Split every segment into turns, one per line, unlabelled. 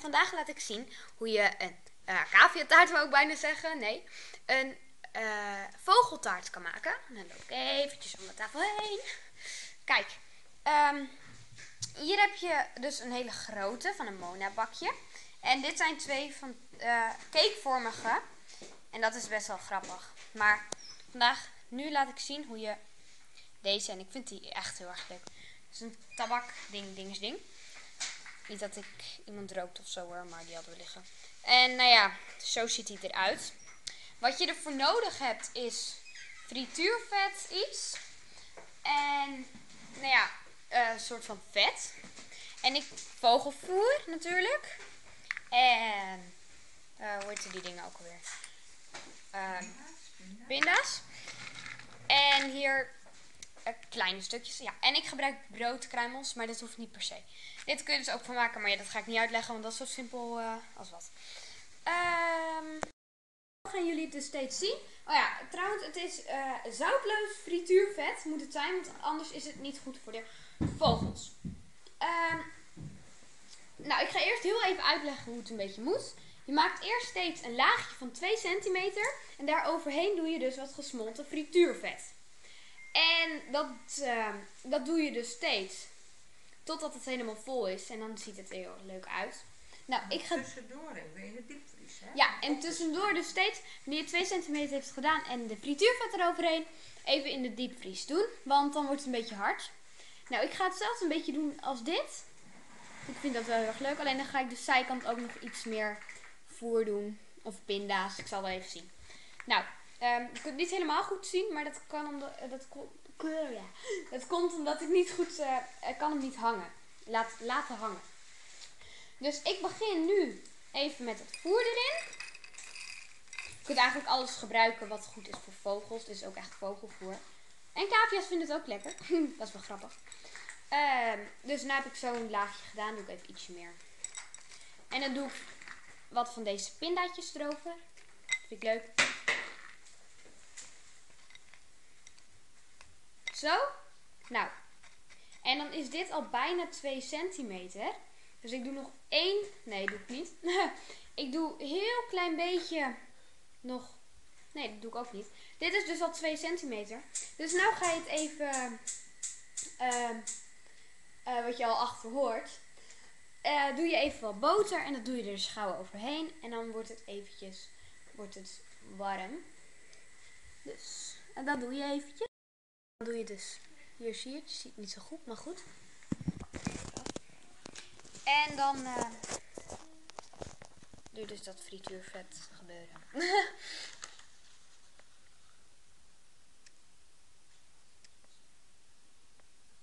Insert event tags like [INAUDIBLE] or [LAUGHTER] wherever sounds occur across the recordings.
vandaag laat ik zien hoe je een uh, caviataart, wou ik bijna zeggen. Nee, een uh, vogeltaart kan maken. En dan loop ik eventjes om de tafel heen. Kijk, um, hier heb je dus een hele grote van een Mona bakje. En dit zijn twee van uh, cakevormige. En dat is best wel grappig. Maar vandaag, nu laat ik zien hoe je deze, en ik vind die echt heel erg leuk. Het is een tabak ding, ding, ding. Niet dat ik iemand rookt of zo hoor, maar die hadden we liggen. En nou ja, zo ziet hij eruit. Wat je ervoor nodig hebt is frituurvet iets. En nou ja, een soort van vet. En ik vogelvoer natuurlijk. En uh, hoe heet die dingen ook alweer? Uh, pinda's. En hier kleine stukjes. Ja, en ik gebruik broodkruimels, maar dat hoeft niet per se. Dit kun je dus ook van maken, maar ja, dat ga ik niet uitleggen, want dat is zo simpel uh, als wat. Um, gaan jullie het dus steeds zien. Oh ja, trouwens, het is uh, zoutloos frituurvet moet het zijn, want anders is het niet goed voor de vogels. Um, nou, ik ga eerst heel even uitleggen hoe het een beetje moet. Je maakt eerst steeds een laagje van 2 centimeter en daar overheen doe je dus wat gesmolten frituurvet. En dat, uh, dat doe je dus steeds. Totdat het helemaal vol is. En dan ziet het er heel leuk uit. Nou, ik ga...
Tussendoor in de diepvries, hè?
Ja, en tussendoor dus steeds, wanneer je 2 centimeter heeft gedaan en de frituurvet eroverheen, even in de diepvries doen. Want dan wordt het een beetje hard. Nou, ik ga het zelfs een beetje doen als dit. Ik vind dat wel heel erg leuk. Alleen dan ga ik de zijkant ook nog iets meer voer doen. Of pinda's. Ik zal wel even zien. Nou, um, je kunt het niet helemaal goed zien. Maar dat kan omdat... Dat, ja. komt omdat ik niet goed... Uh, kan niet hangen. Laat, laten hangen. Dus ik begin nu even met het voer erin. Je kunt eigenlijk alles gebruiken wat goed is voor vogels. Is ook echt vogelvoer. En cavia's vinden het ook lekker. [LAUGHS] dat is wel grappig. Uh, dus nu heb ik zo'n laagje gedaan. Doe ik even ietsje meer. En dan doe ik wat van deze pindaatjes erover. Vind ik leuk. Zo. Nou. En dan is dit al bijna 2 centimeter. Dus ik doe nog één. Nee, doe ik niet. [LAUGHS] ik doe heel klein beetje nog. Nee, dat doe ik ook niet. Dit is dus al 2 centimeter. Dus nou ga je het even. Uh, uh, wat je al achter hoort. Uh, doe je even wat boter en dat doe je er schouw overheen. En dan wordt het eventjes wordt het warm. Dus, en dat doe je eventjes. Doe je dus, hier zie je het, je ziet het niet zo goed, maar goed. En dan uh, doe je dus dat frituurvet gebeuren. [LAUGHS]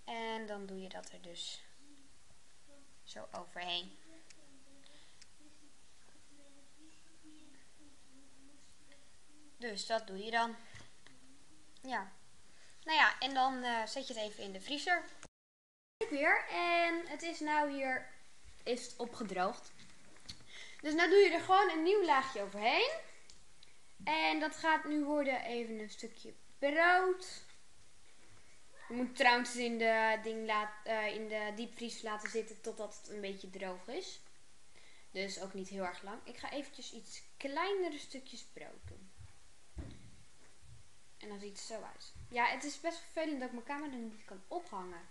en dan doe je dat er dus zo overheen. Dus dat doe je dan. Ja. Nou ja, en dan uh, zet je het even in de vriezer. Weer. En het is nou hier is het opgedroogd. Dus nou doe je er gewoon een nieuw laagje overheen. En dat gaat nu worden even een stukje brood. Je moet trouwens in de, ding laat, uh, in de diepvries laten zitten totdat het een beetje droog is. Dus ook niet heel erg lang. Ik ga eventjes iets kleinere stukjes brood doen. En dan ziet het zo uit. Ja, het is best vervelend dat ik mijn camera niet kan ophangen.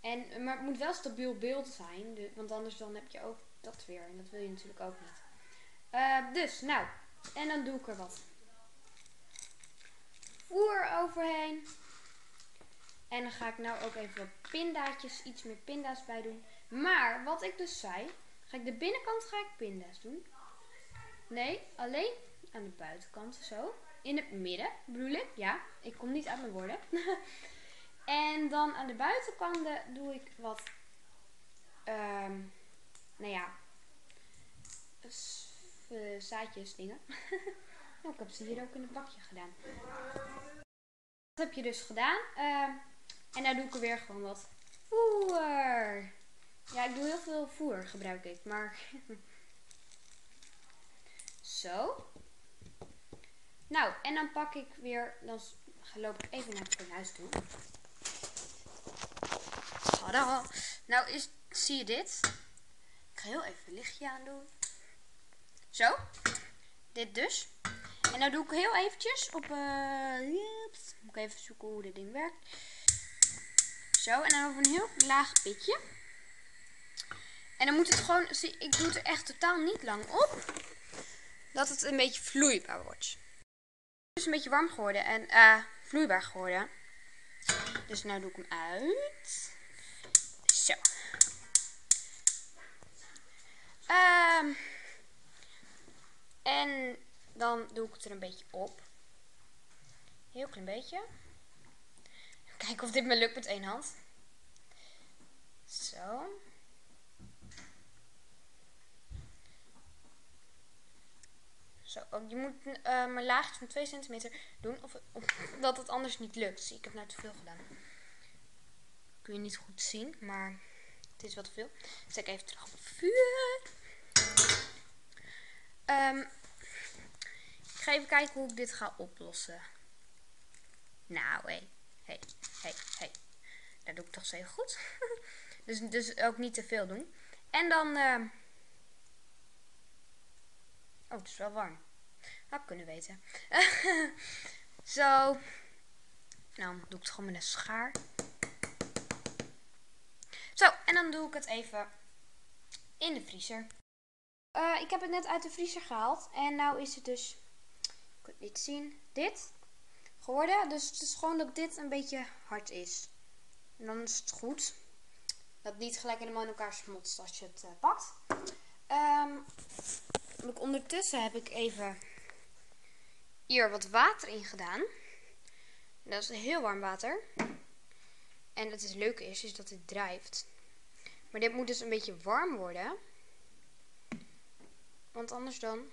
En, maar het moet wel stabiel beeld zijn. want anders dan heb je ook dat weer. En dat wil je natuurlijk ook niet. Uh, dus, nou. En dan doe ik er wat voer overheen. En dan ga ik nou ook even wat pindaatjes, iets meer pinda's bij doen. Maar wat ik dus zei, ga ik de binnenkant ga ik pinda's doen. Nee, alleen aan de buitenkant zo. In het midden bedoel ik. Ja, ik kom niet uit mijn woorden. [LAUGHS] en dan aan de buitenkanten doe ik wat, um, nou ja, uh, zaadjes dingen. [LAUGHS] oh, ik heb ze hier ook in een bakje gedaan. Dat heb je dus gedaan. Uh, en nou doe ik er weer gewoon wat voer. Ja, ik doe heel veel voer gebruik ik, maar... [LAUGHS] Zo. Nou, en dan pak ik weer, dan loop ik even naar het fornuis toe. Tada. Nou, is, zie je dit? Ik ga heel even een lichtje aandoen. Zo. Dit dus. En nou doe ik heel eventjes op... eh moet ik even zoeken hoe dit ding werkt. Zo. En dan over een heel laag pitje. En dan moet het gewoon... Zie, ik doe het er echt totaal niet lang op. Dat het een beetje vloeibaar wordt. Is een beetje warm geworden en eh, vloeibaar geworden. Dus nu doe ik hem uit. Zo. Ehm en dan doe ik het er een beetje op. Heel klein beetje. Kijken of dit me lukt met één hand. Zo. Je moet uh, een laagje van 2 centimeter doen, of, [LAUGHS] omdat het anders niet lukt. Ik heb nou te veel gedaan. Kun je niet goed zien, maar het is wat te veel. Zet ik even terug op vuur. Um, ik ga even kijken hoe ik dit ga oplossen. Nou, hé. Hé, hé, hé. Dat doe ik toch zo goed. [LAUGHS] dus, dus ook niet te veel doen. En dan... Uh... Oh, het is wel warm. Had kunnen weten. [LAUGHS] Zo. Nou, doe ik het gewoon met een schaar. Zo, en dan doe ik het even in de vriezer. Uh, ik heb het net uit de vriezer gehaald. En nou is het dus, ik kan het niet zien, dit geworden. Dus het is gewoon dat dit een beetje hard is. En dan is het goed. Dat het niet gelijk helemaal in elkaar smotst als je het uh, pakt. Um, ondertussen heb ik even hier wat water in gedaan. Dat is heel warm water. En het is leuke is, is dat het drijft. Maar dit moet dus een beetje warm worden. Want anders dan...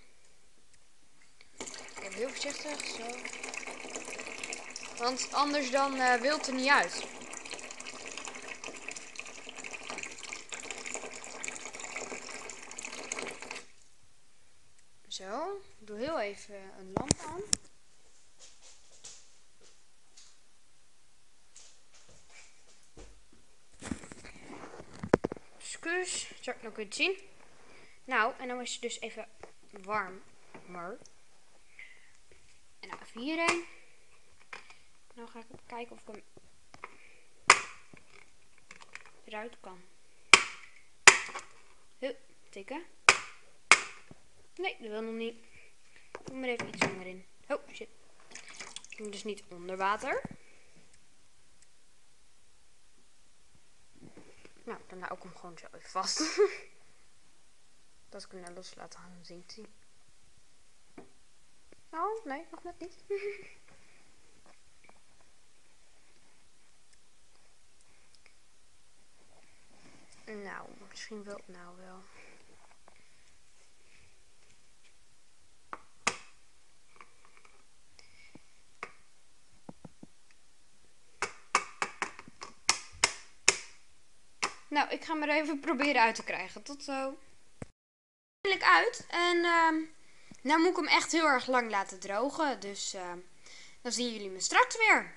Heel voorzichtig, zo. Want anders dan uh, wil het er niet uit. Zo, ik doe heel even een lamp aan. Excuus, zou ik nog kunnen zien. Nou, en dan is het dus even warmer. En nou even hierheen. Nou ga ik kijken of ik hem eruit kan. Hup, tikken. Nee, dat wil nog niet. Doe maar even iets langer in. Oh, shit. Dus niet onder water. Nou, dan hou ik hem gewoon zo even vast. [LAUGHS] Dat ik hem nou los gaan, dan zinkt hij. Oh, nee, nog net niet. [LAUGHS] nou, misschien wel, nou wel. Nou, ik ga maar even proberen uit te krijgen. Tot zo. Eindelijk uit. En uh, nou moet ik hem echt heel erg lang laten drogen. Dus uh, dan zien jullie me straks weer.